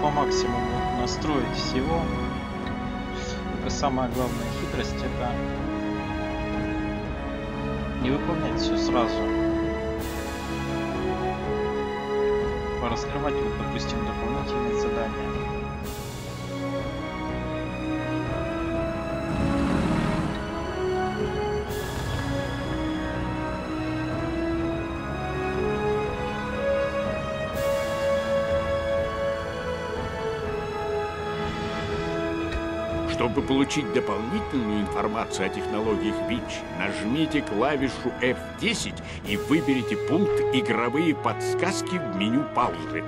по максимуму настроить всего. Только самая главная хитрость это не выполнять все сразу. Пораскрывать, вот, допустим, дополнительные задания. Чтобы получить дополнительную информацию о технологиях ВИЧ, нажмите клавишу F10 и выберите пункт «Игровые подсказки» в меню паузы.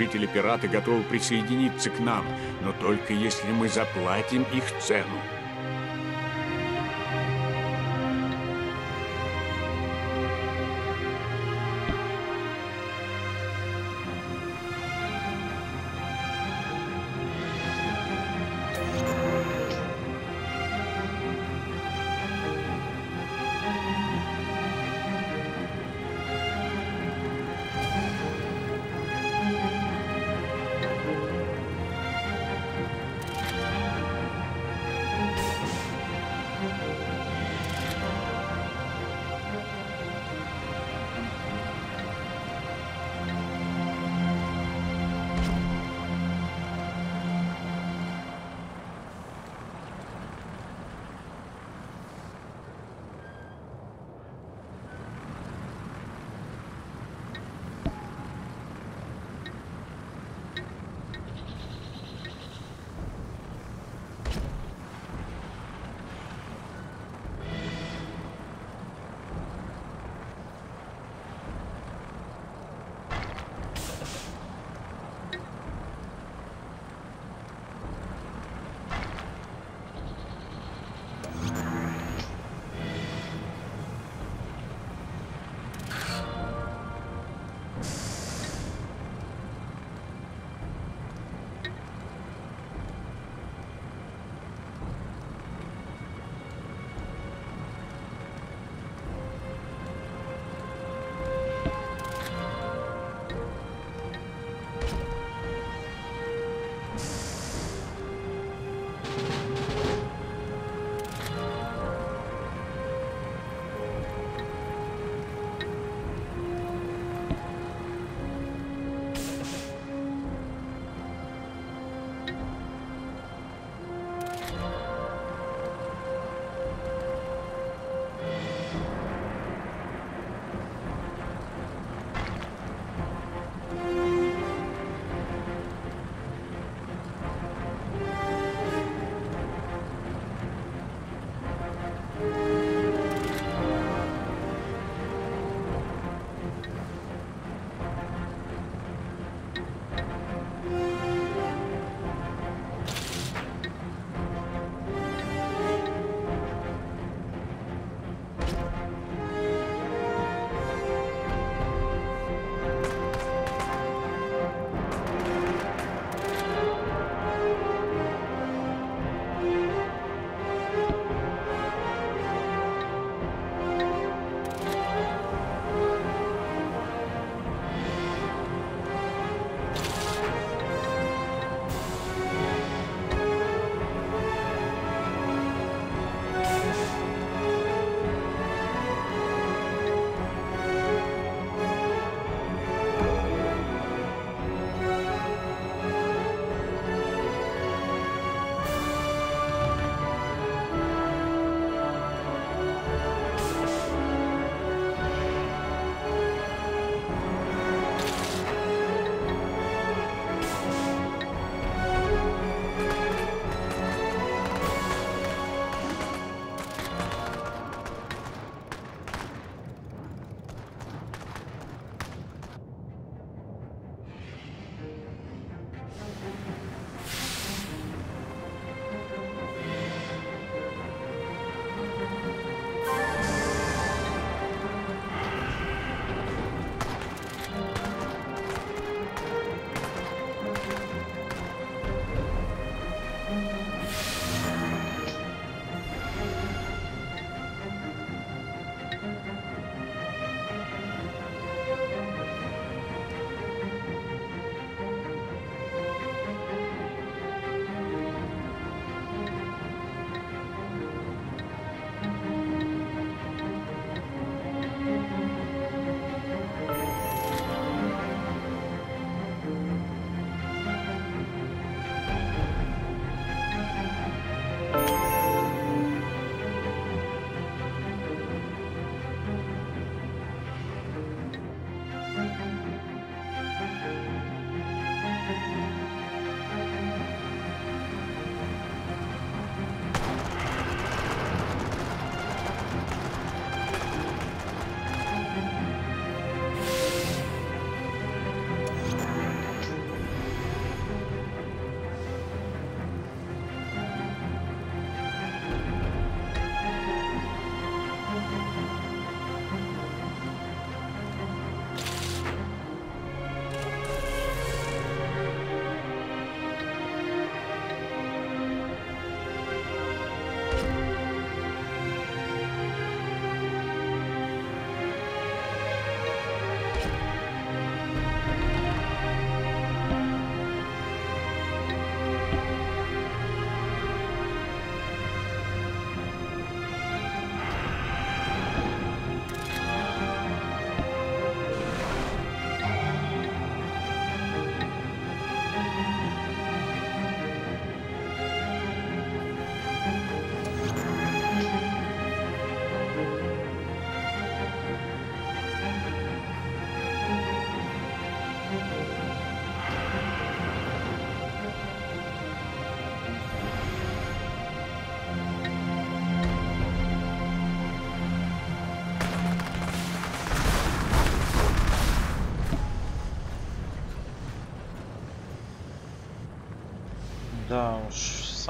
Жители-пираты готовы присоединиться к нам, но только если мы заплатим их цену.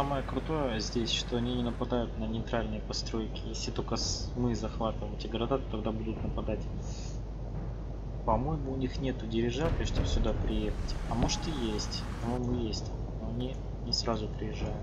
Самое крутое здесь, что они не нападают на нейтральные постройки. Если только мы захватываем эти города, то тогда будут нападать. По-моему, у них нету дирижабля, чтобы сюда приехать. А может и есть. По-моему, есть. Но они не сразу приезжают.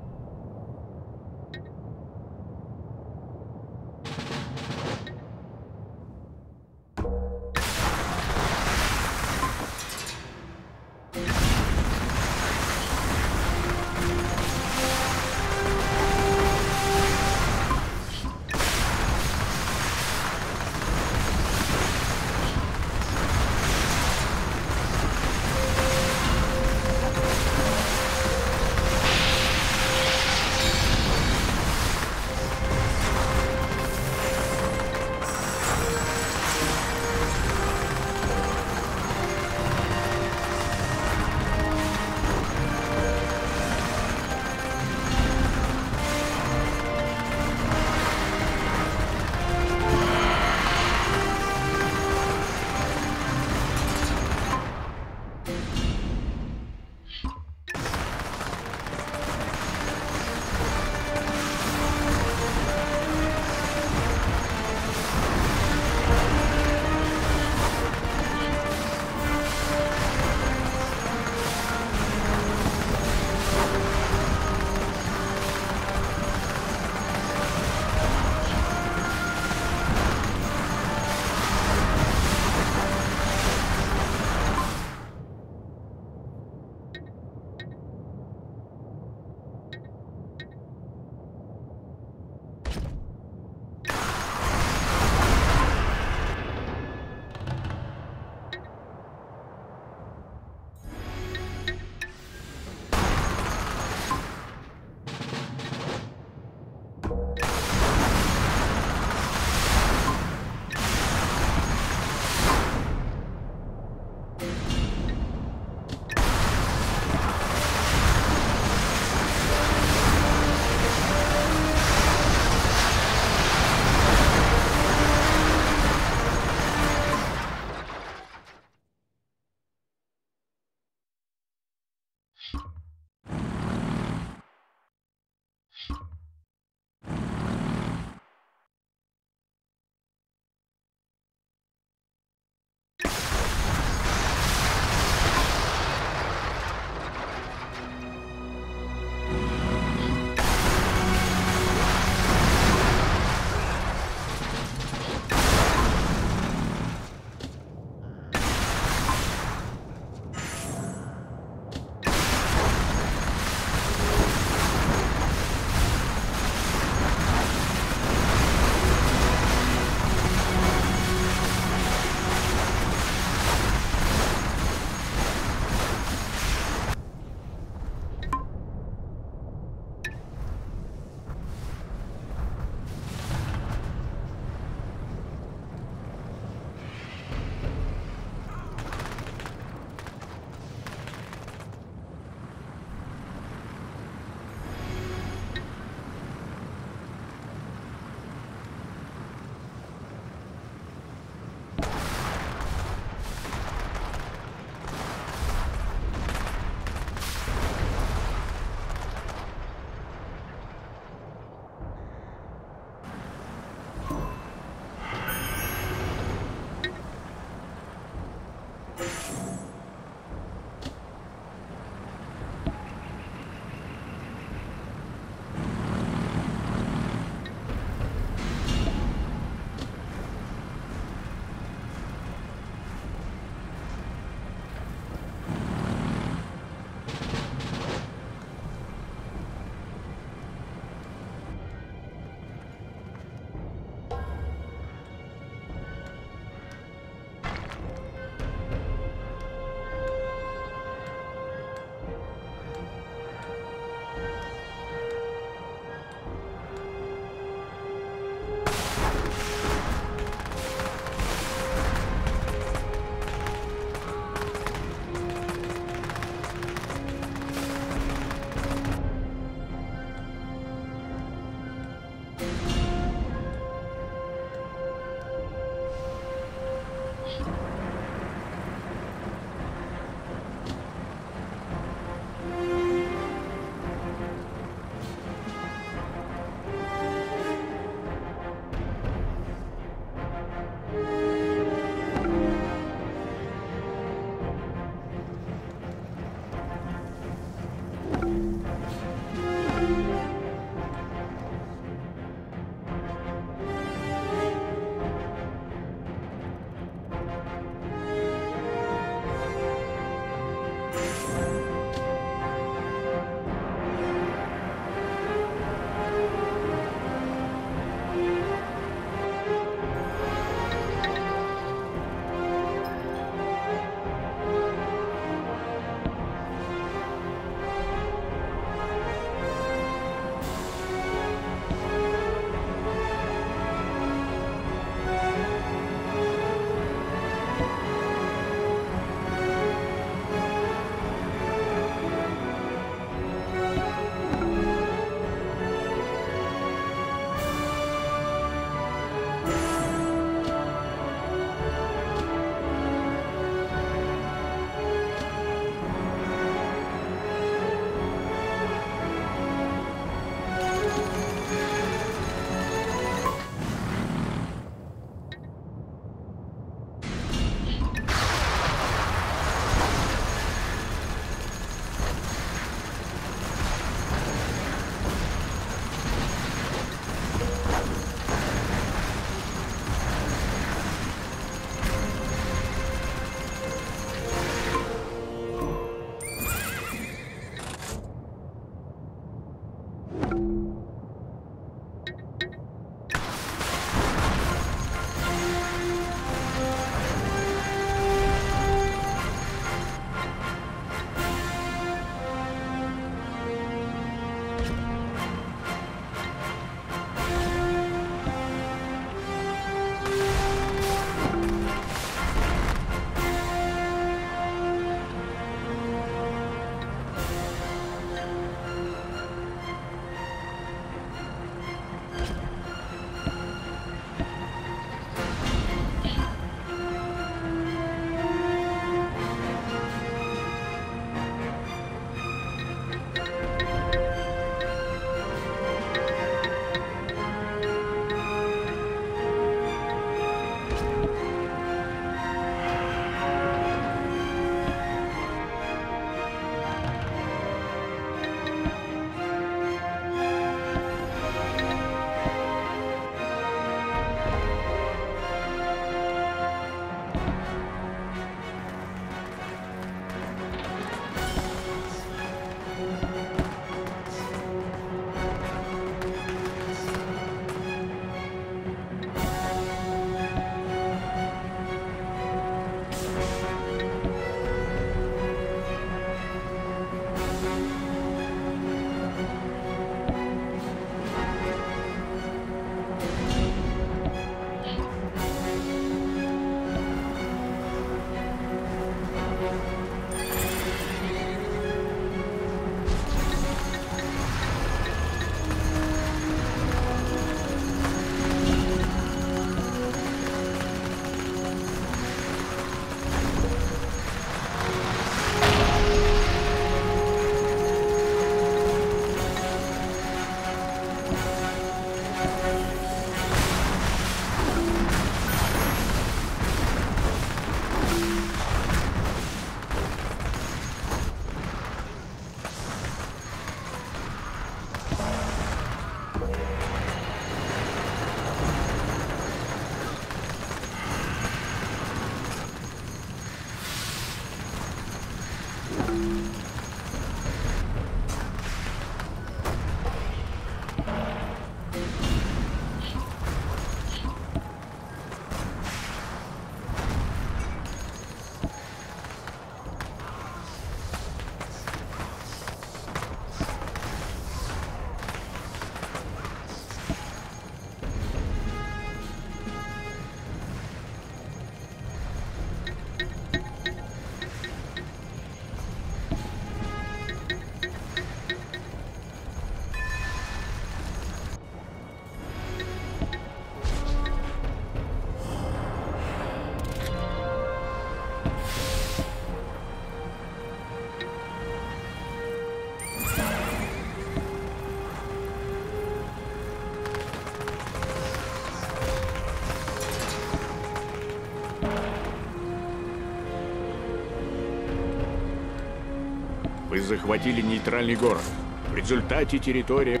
Вы захватили нейтральный город. В результате территория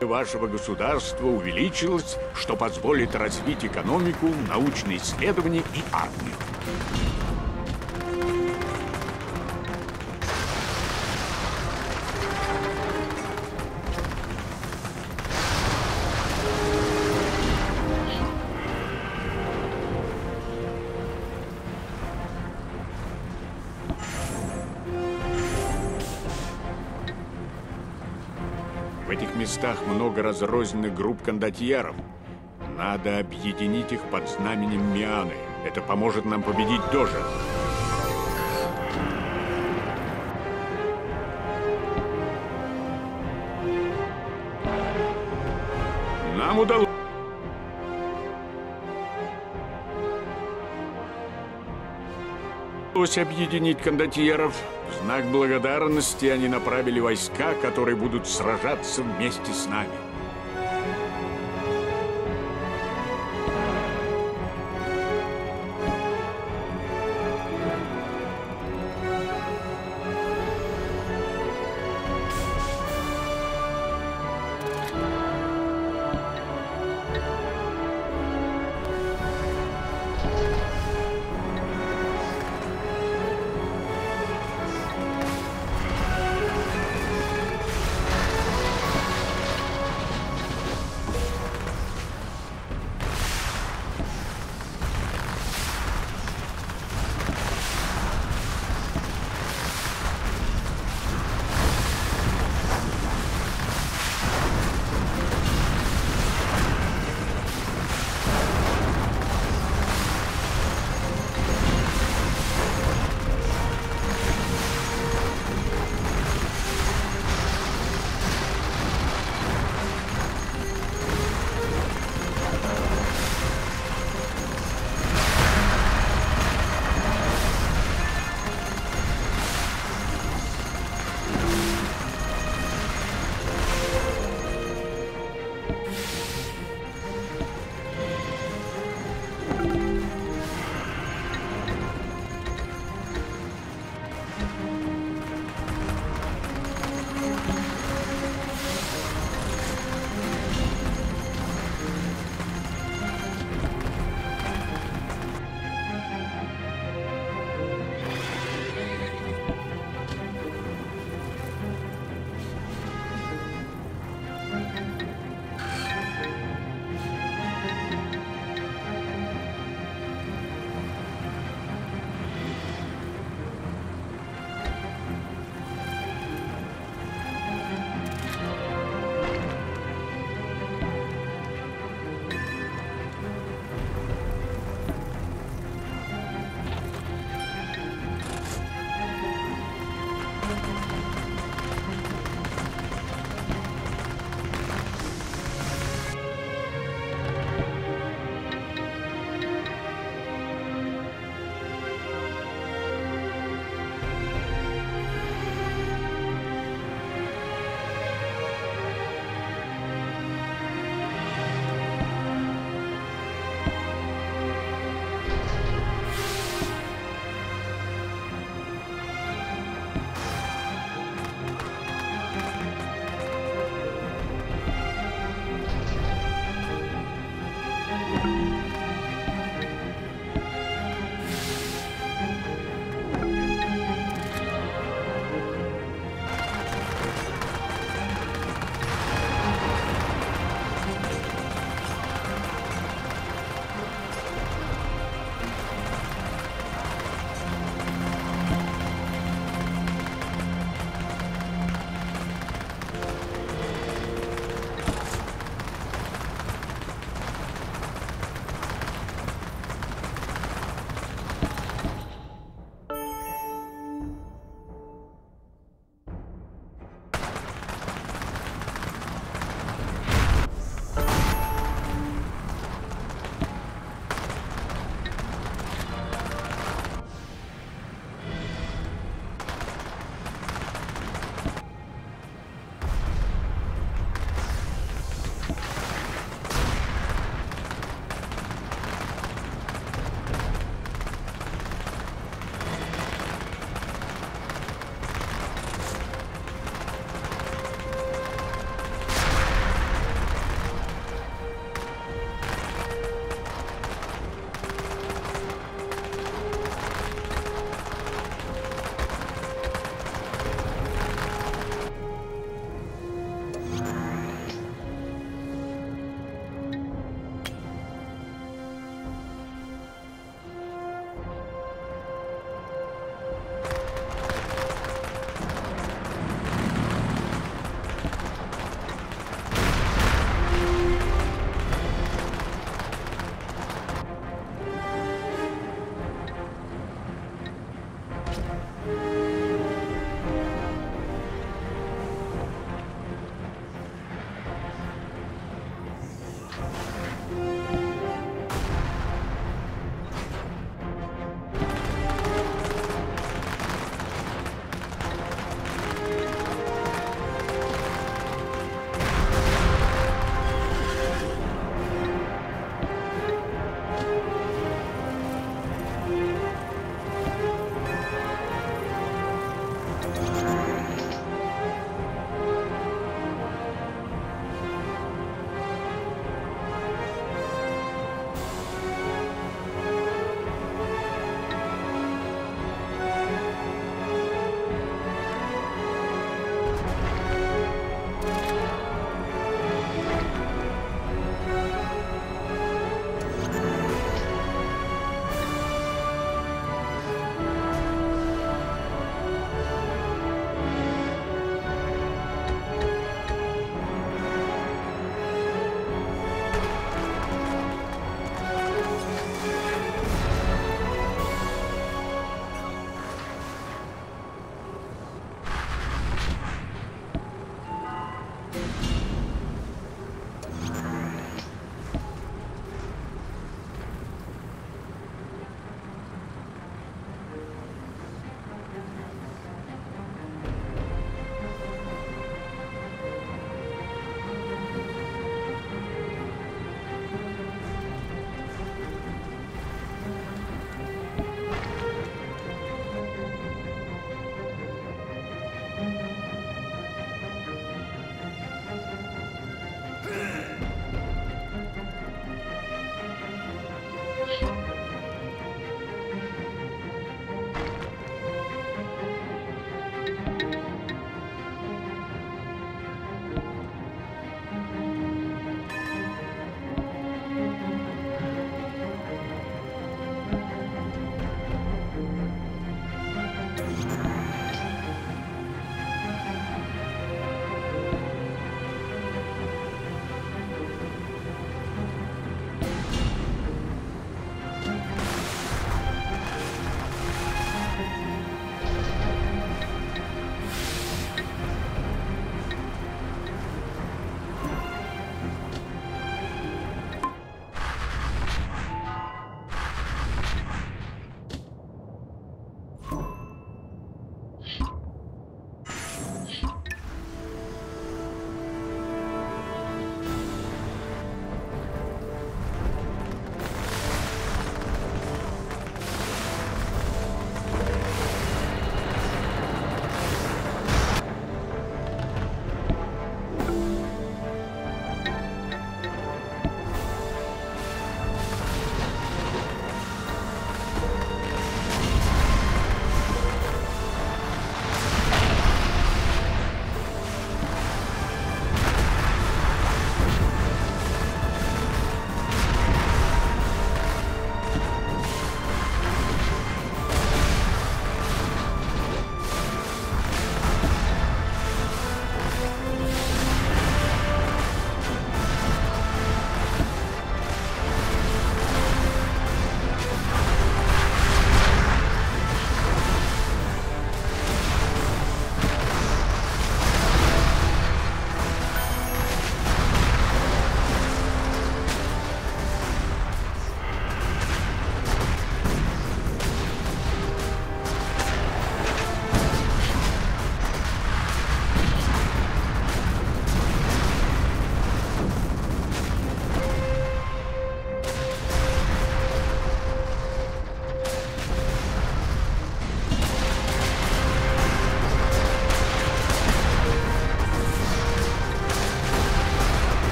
вашего государства увеличилась, что позволит развить экономику, научные исследования и армию. Местах много разрозненных групп кондотьеров. Надо объединить их под знаменем Мианы. Это поможет нам победить Дожа. Удалось объединить кондотьеров. В знак благодарности они направили войска, которые будут сражаться вместе с нами.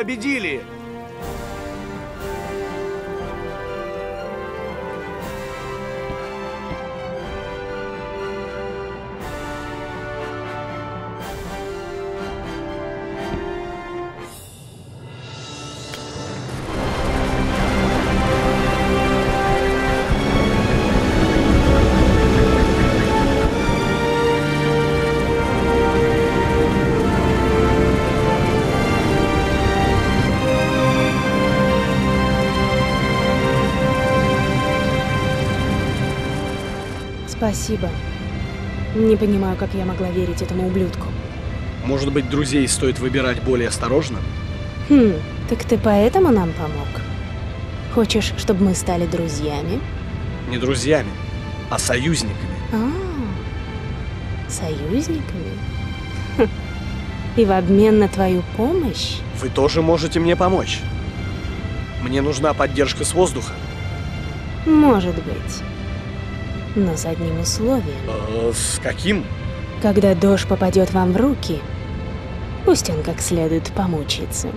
Победили! Спасибо. Не понимаю, как я могла верить этому ублюдку. Может быть, друзей стоит выбирать более осторожно? Хм, так ты поэтому нам помог? Хочешь, чтобы мы стали друзьями? Не друзьями, а союзниками. А, союзниками? Хм. И в обмен на твою помощь? Вы тоже можете мне помочь. Мне нужна поддержка с воздуха. Может быть. Но с одним условием. Э, с каким? Когда дождь попадет вам в руки, пусть он как следует помучится.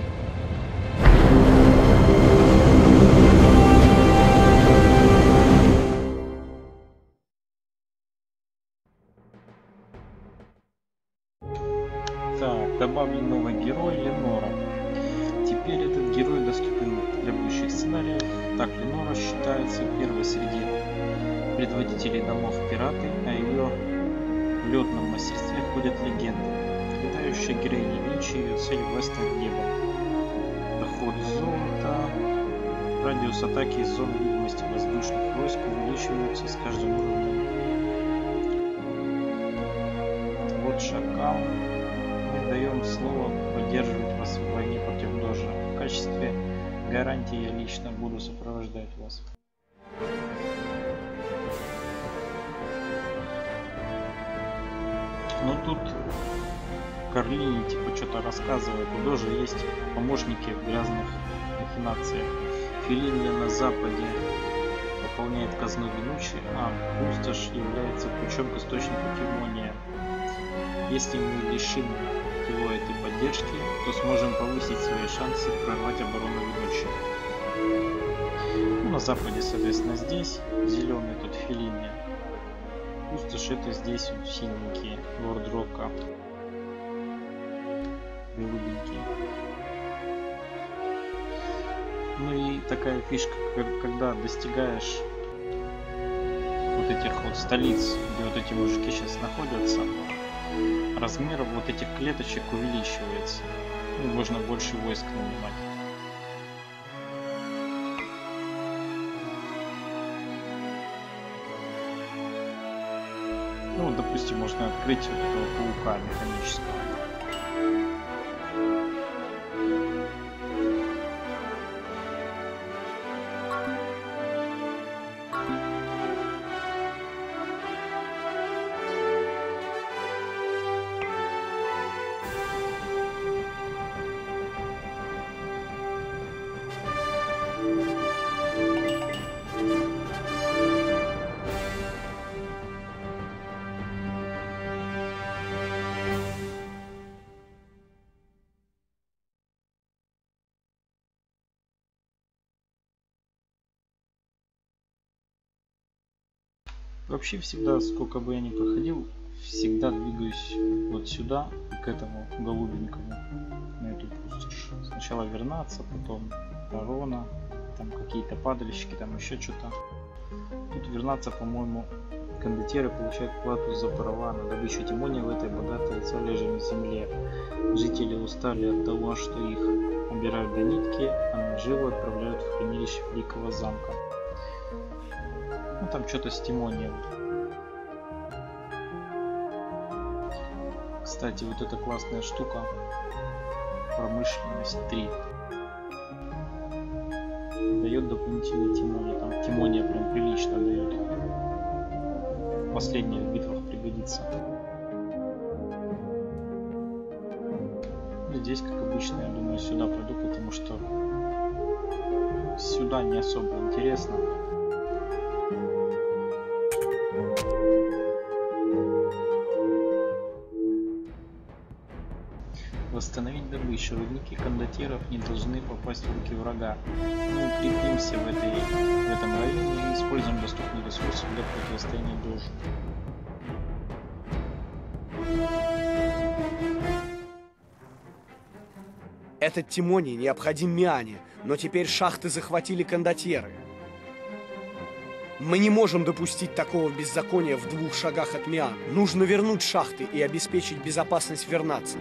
Поддержки, то сможем повысить свои шансы прорвать оборону Винучи. Ну, на западе, соответственно, здесь, зеленый тут Филиния. Пустошь это здесь вот синенькие, Лорд Рока. Голубенькие. Ну и такая фишка, когда достигаешь вот этих вот столиц, где вот эти мужики сейчас находятся, размер вот этих клеточек увеличивается. Ну, можно больше войск нанимать. Ну, допустим, можно открыть вот этого паука механического. Вообще всегда, сколько бы я ни проходил, всегда двигаюсь вот сюда, к этому голубенькому, на эту пустошь. Сначала вернаться, потом корона, там какие-то падальщики, там еще что-то. Тут вернаться, по-моему, кондитеры получают плату за права на добычу тимония в этой богатой залеженной земле. Жители устали от того, что их обирают до нитки, а наживу отправляют в хранилище Великого замка. Там что-то с Тимонием. Кстати, вот эта классная штука. Промышленность 3. Дает дополнительный Тимония. Там Тимония прям прилично дает. В битвах пригодится. Здесь, как обычно, я думаю, сюда пойду, потому что сюда не особо интересно. Добычи. Рудники кондотьеров не должны попасть в руки врага. Мы укрепимся в, этой, в этом районе и используем доступные ресурсы для противостояния дождю. Этот Тимоний необходим Миане, но теперь шахты захватили кондотьеры. Мы не можем допустить такого беззакония в двух шагах от Миан. Нужно вернуть шахты и обеспечить безопасность Вернаца.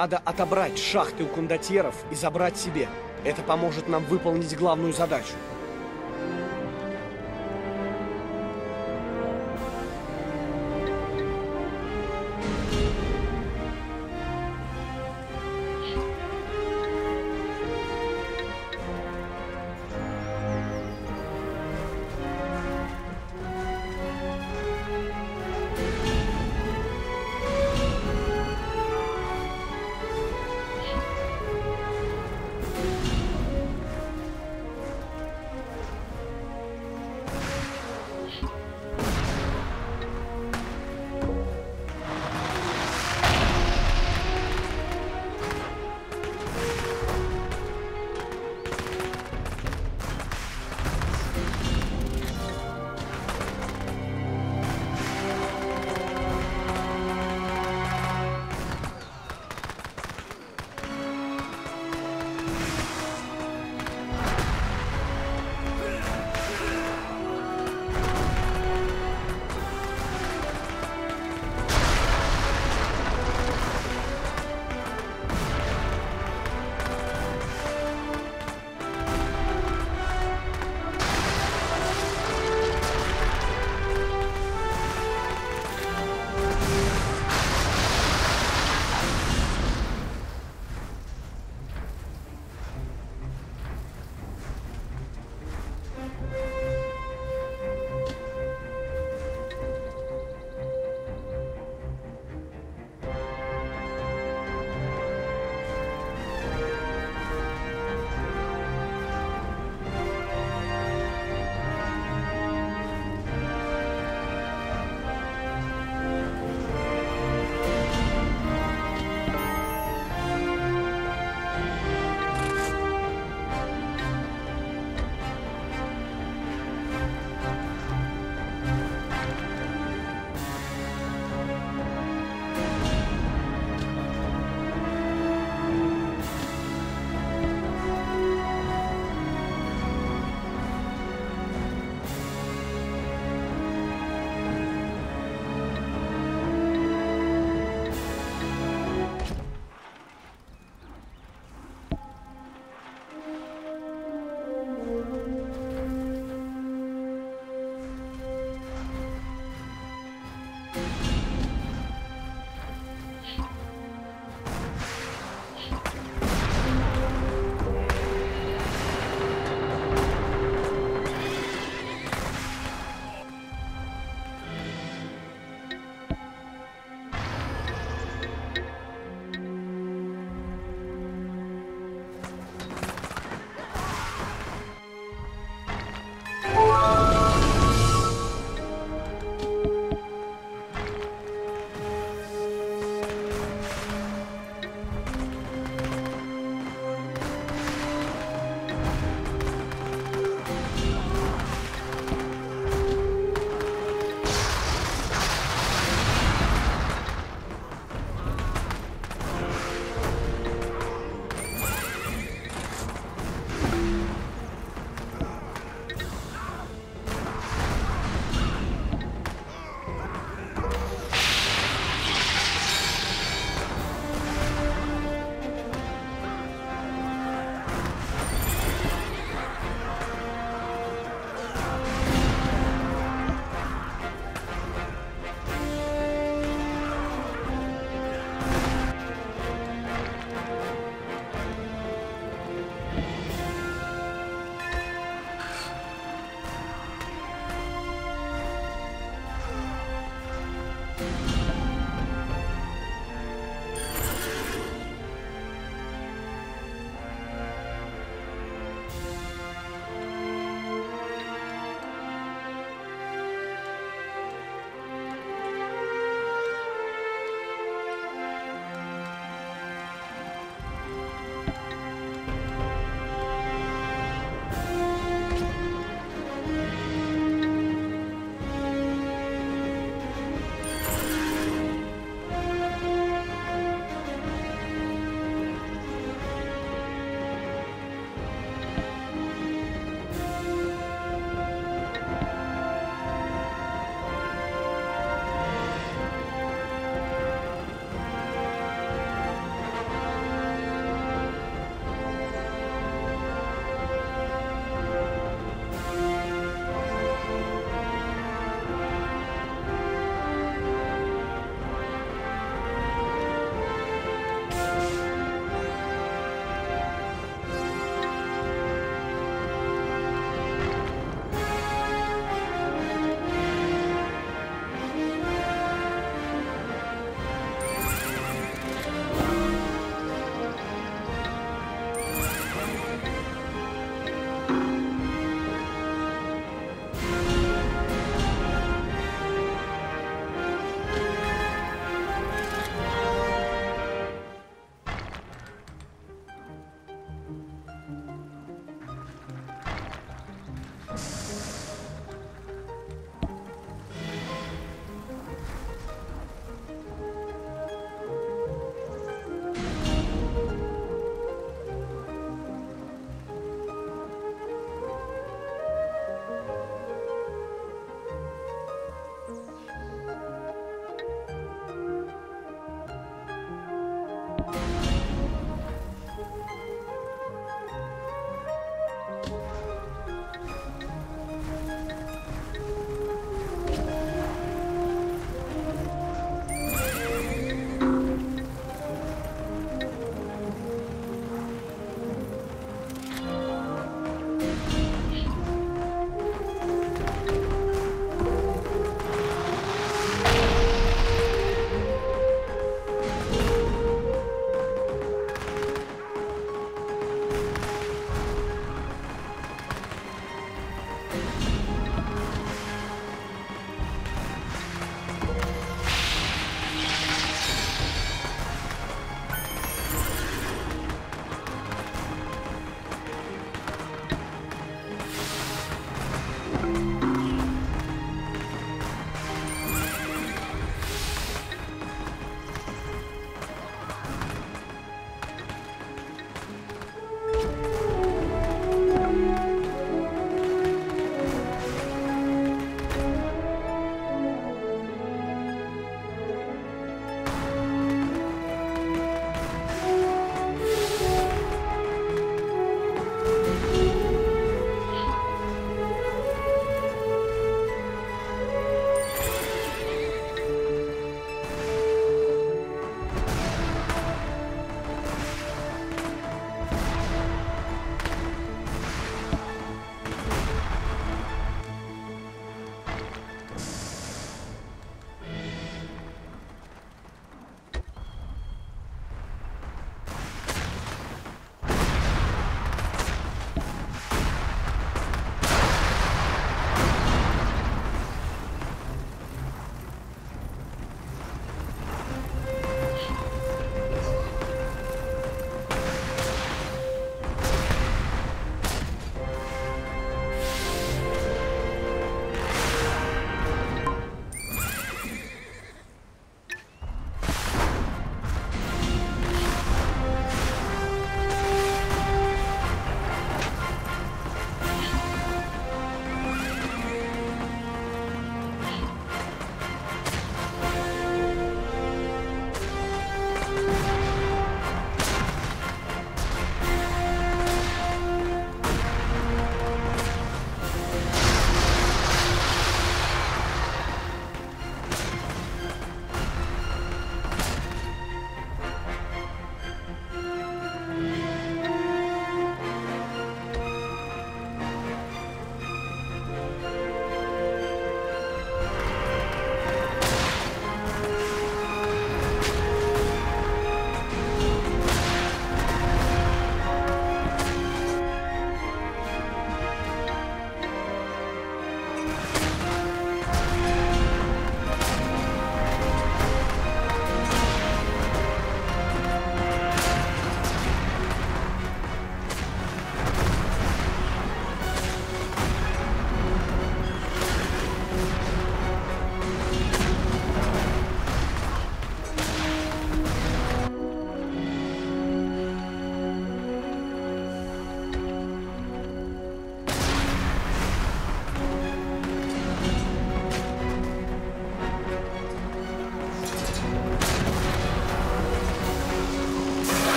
Надо отобрать шахты у кондотьеров и забрать себе. Это поможет нам выполнить главную задачу.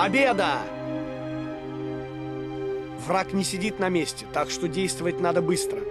Победа! Враг не сидит на месте, так что действовать надо быстро.